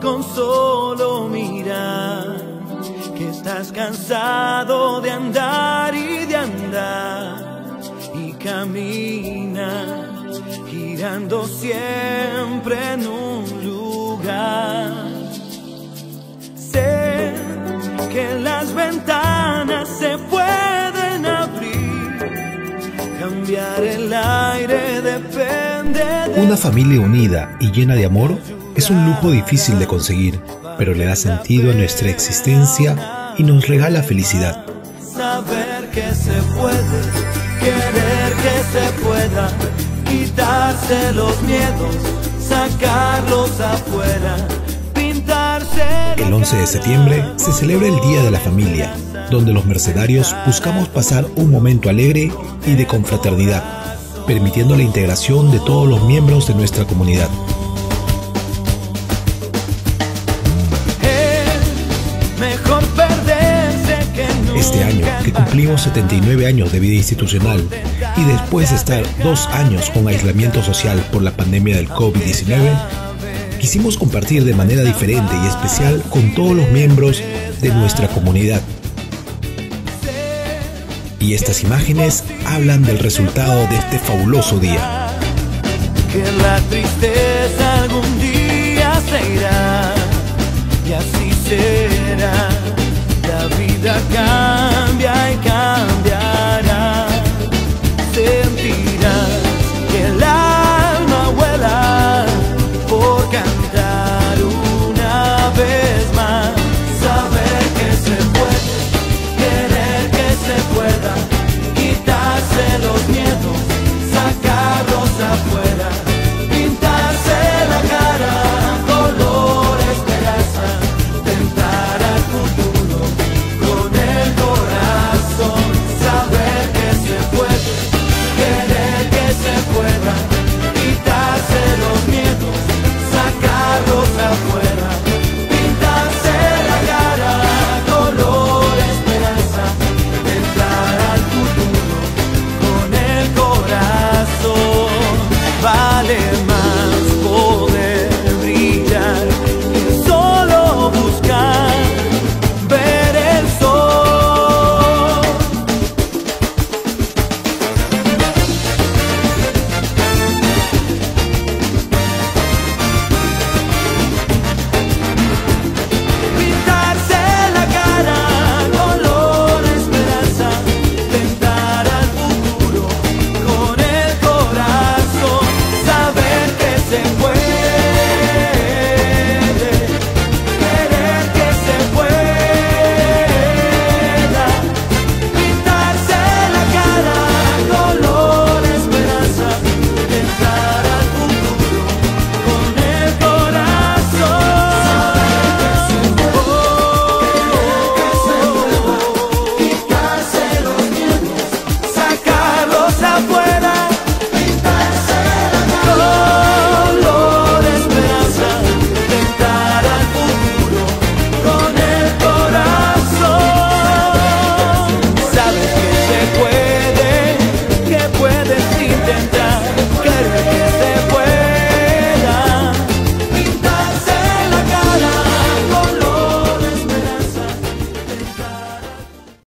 con solo mirar que estás cansado de andar y de andar y camina girando siempre en un lugar. Sé que las ventanas se pueden abrir, cambiar el aire depende de Una familia unida y llena de amor es un lujo difícil de conseguir, pero le da sentido a nuestra existencia y nos regala felicidad. saber que se puede, querer que se pueda, quitarse los miedos, sacarlos afuera. El 11 de septiembre se celebra el Día de la Familia, donde los mercenarios buscamos pasar un momento alegre y de confraternidad, permitiendo la integración de todos los miembros de nuestra comunidad. Este año, que cumplimos 79 años de vida institucional y después de estar dos años con aislamiento social por la pandemia del COVID-19, quisimos compartir de manera diferente y especial con todos los miembros de nuestra comunidad. Y estas imágenes hablan del resultado de este fabuloso día. que la tristeza in my